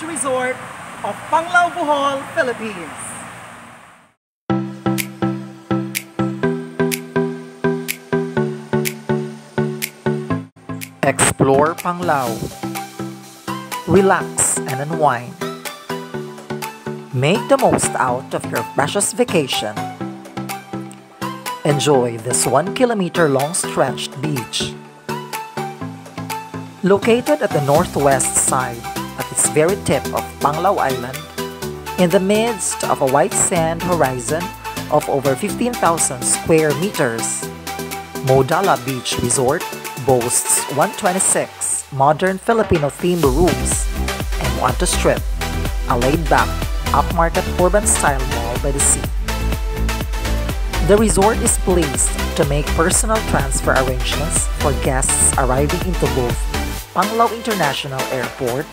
Beach Resort of Panglao, Bohol, Philippines. Explore Panglao. Relax and unwind. Make the most out of your precious vacation. Enjoy this one kilometer long stretched beach. Located at the northwest side, at its very tip of Panglao Island, in the midst of a white sand horizon of over 15,000 square meters, Modala Beach Resort boasts 126 modern Filipino-themed rooms and Wanta Strip, a laid-back, upmarket urban-style mall by the sea. The resort is pleased to make personal transfer arrangements for guests arriving into both Panglao International Airport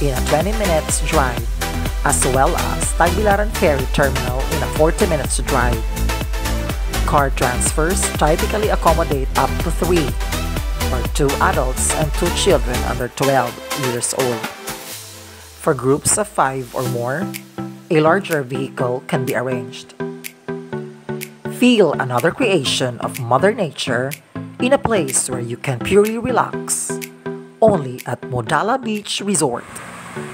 in a 20 minutes drive as well as Tagbilaran Ferry Terminal in a 40 minutes drive. Car transfers typically accommodate up to three, or two adults and two children under 12 years old. For groups of five or more, a larger vehicle can be arranged. Feel another creation of Mother Nature in a place where you can purely relax. Only at Modala Beach Resort.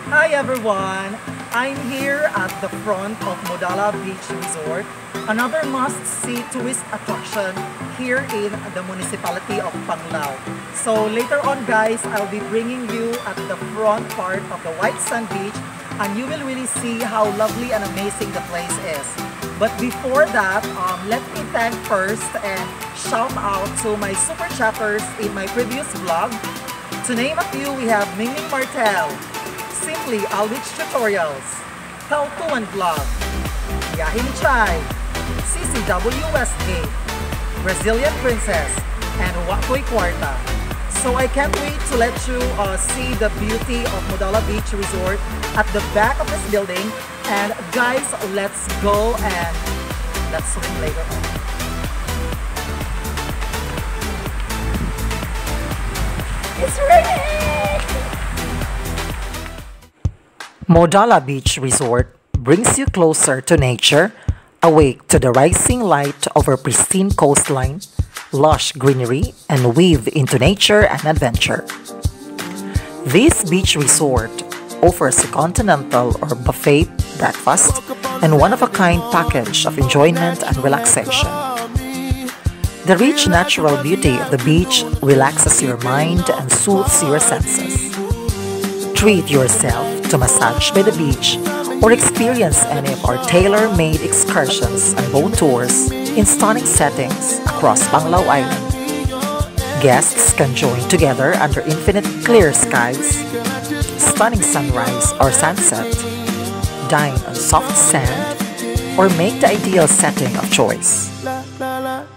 Hi everyone! I'm here at the front of Modala Beach Resort, another must-see tourist attraction here in the municipality of Panglao. So later on guys, I'll be bringing you at the front part of the White Sand Beach and you will really see how lovely and amazing the place is. But before that, um, let me thank first and shout out to my super chatters in my previous vlog. To name a few, we have Mingming Martel, Simply Alwich Tutorials, Tautuan Vlog, Yahin Chai, CCW Westgate, Brazilian Princess, and Wakoy Kwarta. So I can't wait to let you uh, see the beauty of Modala Beach Resort at the back of this building. And guys, let's go and let's swim later on. Modala Beach Resort brings you closer to nature, awake to the rising light of pristine coastline, lush greenery, and weave into nature and adventure. This beach resort offers a continental or buffet breakfast and one-of-a-kind package of enjoyment and relaxation. The rich natural beauty of the beach relaxes your mind and soothes your senses. Treat yourself to massage by the beach or experience any of our tailor-made excursions and boat tours in stunning settings across Panglao Island. Guests can join together under infinite clear skies, stunning sunrise or sunset, dine on soft sand, or make the ideal setting of choice.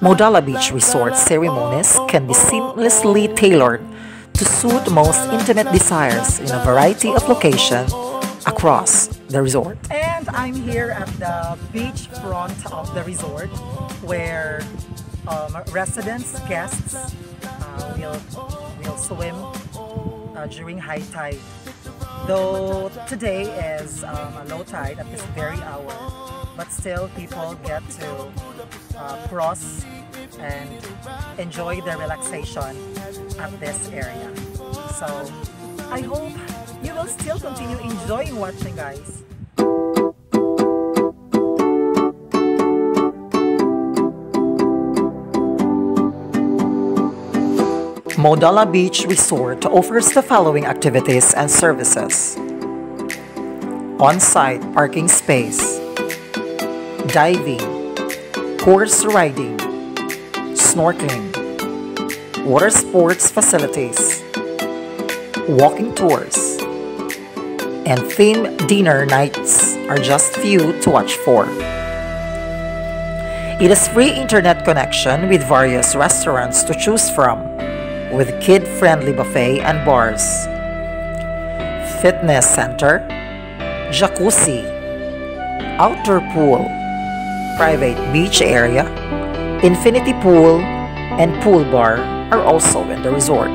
Modala Beach Resort ceremonies can be seamlessly tailored to suit most intimate desires in a variety of locations across the resort. And I'm here at the beach front of the resort where um, residents, guests uh, will, will swim uh, during high tide. Though today is um, a low tide at this very hour, but still people get to uh, cross and enjoy their relaxation at this area. So I hope you will still continue enjoying watching guys. Modala Beach Resort offers the following activities and services. On-site parking space, diving, horse riding, snorkeling, water sports facilities, walking tours, and theme dinner nights are just few to watch for. It has free internet connection with various restaurants to choose from, with kid-friendly buffet and bars, fitness center, jacuzzi, outdoor pool, private beach area, infinity pool, and pool bar are also in the resort.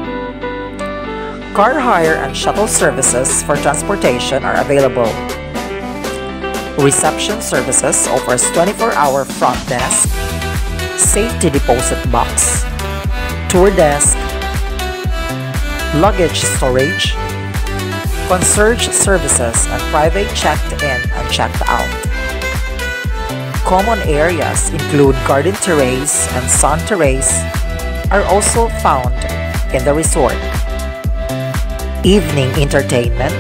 Car hire and shuttle services for transportation are available. Reception services offers 24-hour front desk, safety deposit box, tour desk, luggage storage, concierge services and private checked in and checked out. Common areas include garden terrace and sun terrace are also found in the resort. Evening entertainment,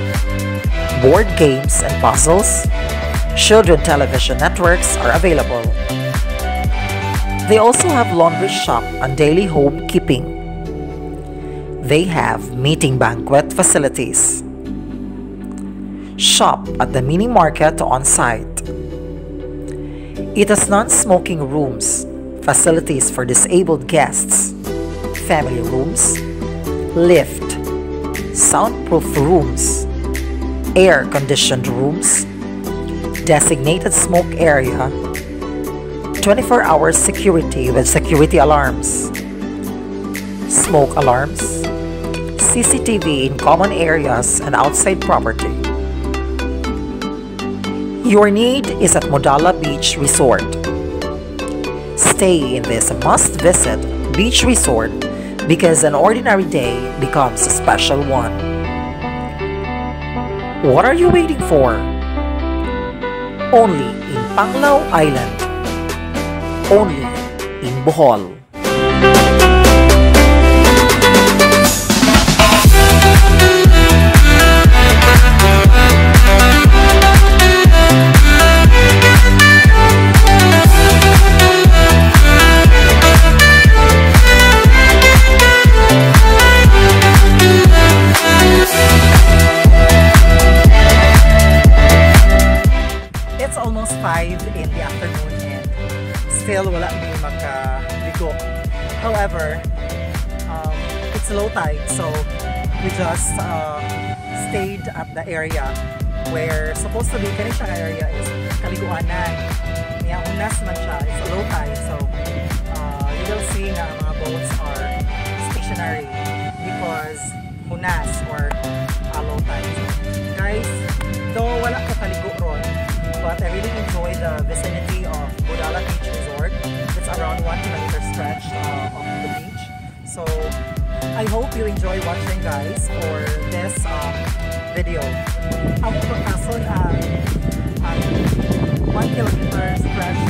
board games and puzzles, children television networks are available. They also have laundry shop and daily home keeping. They have meeting banquet facilities. Shop at the mini market on site. It has non-smoking rooms, facilities for disabled guests, family rooms, lift, soundproof rooms, air-conditioned rooms, designated smoke area, 24-hour security with security alarms, smoke alarms, CCTV in common areas and outside property. Your need is at Modala Beach Resort. Stay in this must-visit beach resort because an ordinary day becomes a special one. What are you waiting for? Only in Panglao Island. Only in Bohol. Area where supposed to be kani area is kaliguanan. Niya unas man siya, it's a low tide so uh, you will see na mga boats are stationary because hunas or uh, low tide. Guys, though wala ka kaligo ron, but I really enjoy the vicinity of Modala Beach Resort. It's around one kilometer stretch uh, of the beach. So I hope you enjoy watching guys for this um, video. Aku berhasil uh, uh, 1 km stretch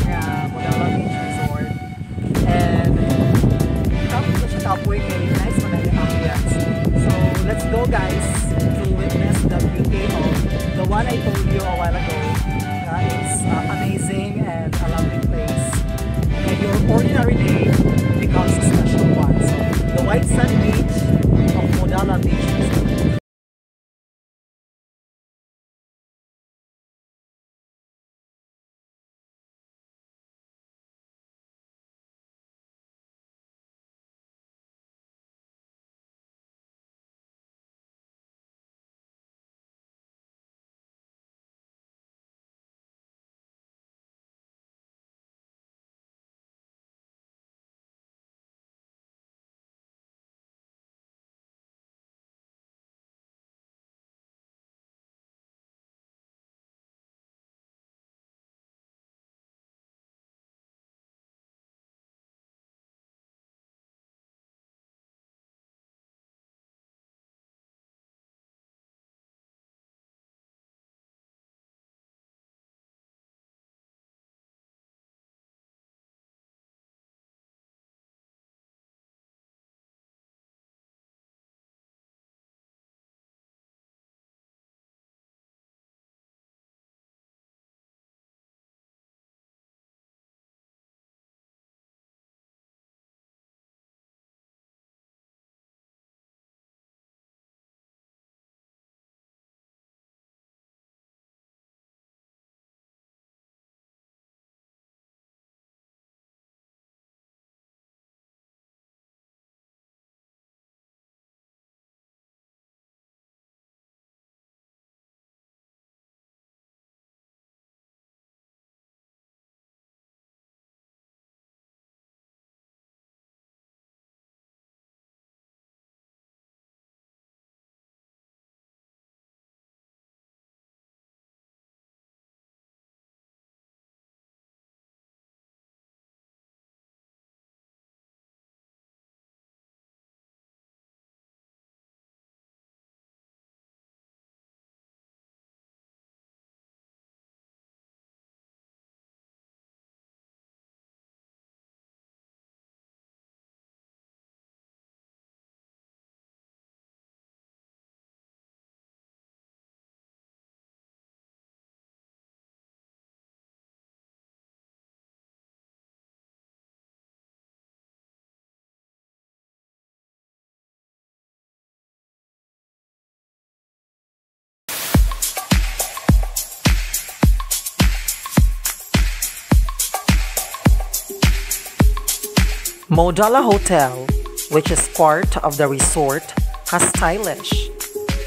Modala Hotel, which is part of the resort, has stylish,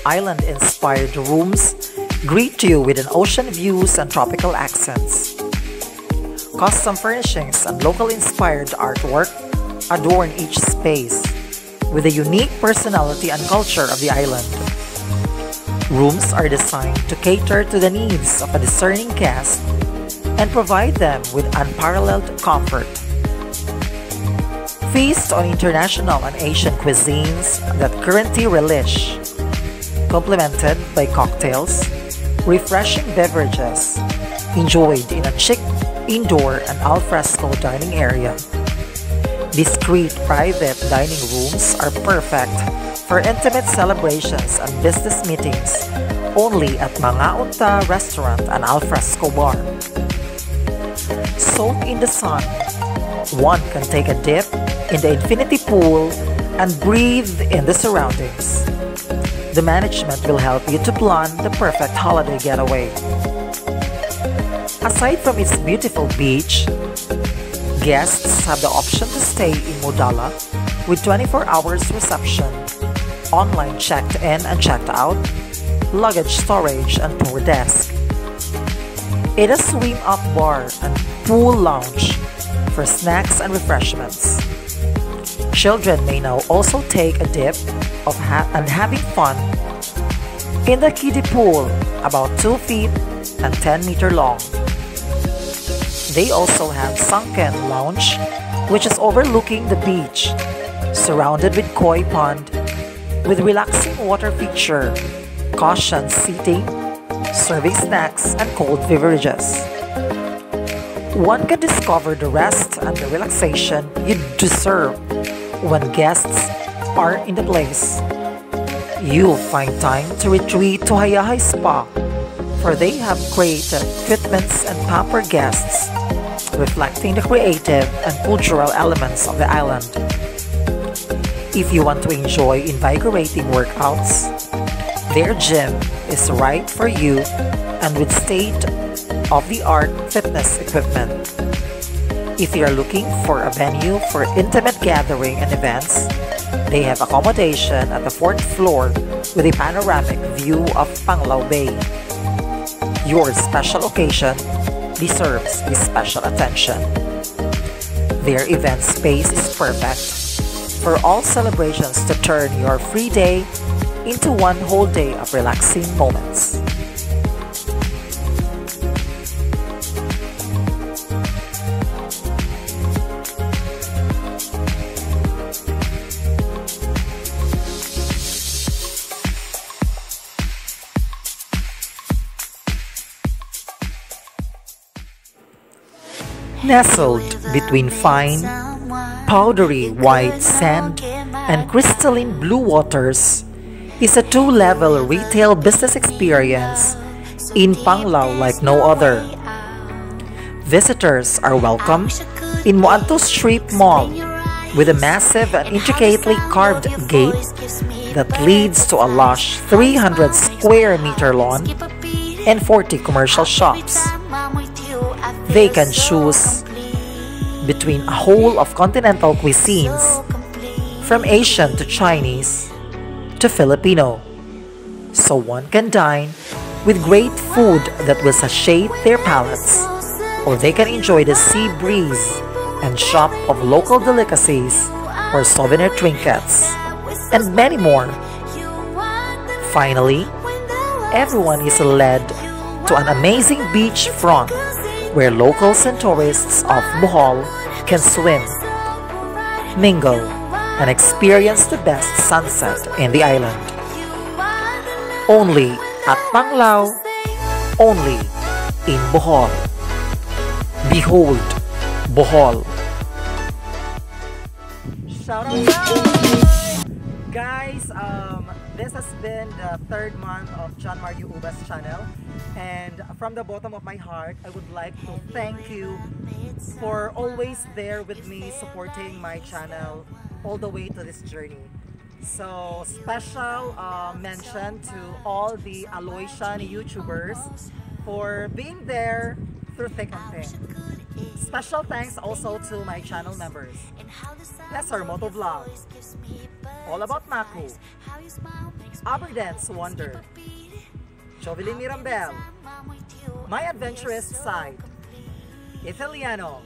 island-inspired rooms greet you with an ocean views and tropical accents. Custom furnishings and local-inspired artwork adorn each space with the unique personality and culture of the island. Rooms are designed to cater to the needs of a discerning guest and provide them with unparalleled comfort. Feast on international and Asian cuisines that currently relish, complemented by cocktails, refreshing beverages, enjoyed in a chic indoor and alfresco dining area. Discreet private dining rooms are perfect for intimate celebrations and business meetings only at Mga Restaurant and Alfresco Bar. Soak in the sun. One can take a dip in the infinity pool and breathe in the surroundings. The management will help you to plan the perfect holiday getaway. Aside from its beautiful beach, guests have the option to stay in Modala with 24 hours reception, online checked in and checked out, luggage storage and tour desk. It has swim up bar and pool lounge for snacks and refreshments. Children may now also take a dip of ha- and having fun in the kiddie pool about 2 feet and 10 meter long. They also have sunken lounge which is overlooking the beach, surrounded with koi pond with relaxing water feature, cushion seating, serving snacks and cold beverages. One can discover the rest and the relaxation you deserve when guests are in the place. You'll find time to retreat to Hayahay Spa, for they have created treatments and pamper guests, reflecting the creative and cultural elements of the island. If you want to enjoy invigorating workouts, their gym is right for you and with state-of-the-art fitness equipment. If you're looking for a venue for intimate gathering and events, they have accommodation at the fourth floor with a panoramic view of Panglao Bay. Your special occasion deserves special attention. Their event space is perfect for all celebrations to turn your free day into one whole day of relaxing moments. Nestled between fine, powdery white sand and crystalline blue waters is a two-level retail business experience in Panglao like no other. Visitors are welcome in Muanto Street Mall with a massive and intricately carved gate that leads to a lush 300 square meter lawn and 40 commercial shops. They can choose between a whole of continental cuisines, from Asian to Chinese to Filipino. So one can dine with great food that will satiate their palates, or they can enjoy the sea breeze and shop of local delicacies or souvenir trinkets, and many more. Finally, everyone is led to an amazing beach front where locals and tourists of Bohol can swim, mingle, and experience the best sunset in the island. Only at Panglao, only in Bohol. Behold, Bohol. Shout out! This has been the third month of Jan Mario Ubas channel. And from the bottom of my heart, I would like to thank you for always there with me supporting my channel all the way to this journey. So special uh, mention to all the Aloysian YouTubers for being there through thick and thin. Special thanks also to my channel members. Lesser Moto Vlog. All About Maku. Aberdance Wonder. Jovelyn Mirambel. My Adventurous Side. Italiano.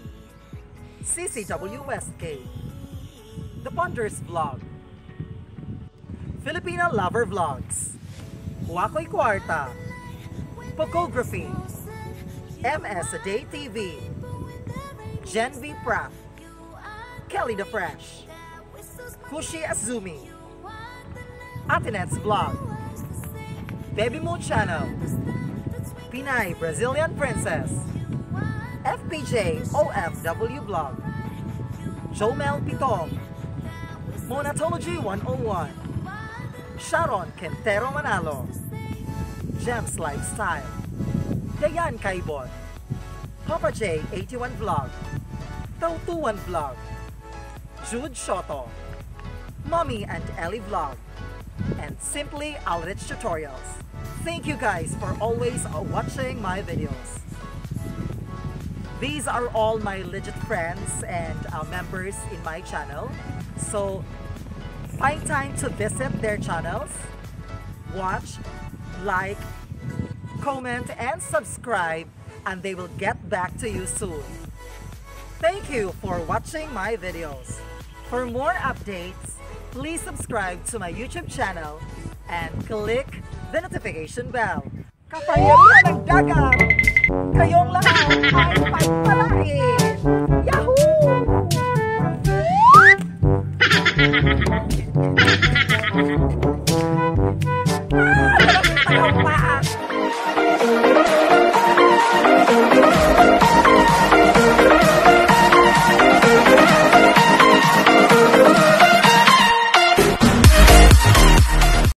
CCW. The Ponders Vlog. Filipino Lover Vlogs. Huakoy Cuarta. Pocography. MS Day TV. Gen V Prap. Kelly the Fresh. Kushi Azumi. Atinets Vlog. Baby Moon Channel. Pinay Brazilian Princess. FPJ OFW Vlog. Jomel Pitong. Monatology 101. Sharon Quintero Manalo. Gems Lifestyle. Dayan Kaibon. Papa J 81 Vlog. Tautuan Vlog. Jude Shoto. Mommy and Ellie Vlog. And Simply Alrich Tutorials. Thank you guys for always watching my videos. These are all my legit friends and uh, members in my channel. So find time to visit their channels, watch, like, comment, and subscribe, and they will get back to you soon. Thank you for watching my videos. For more updates, please subscribe to my YouTube channel and click the notification bell. Kapangyarihan ng dagat! Kayong lahat ay pagpalain! Yahoo!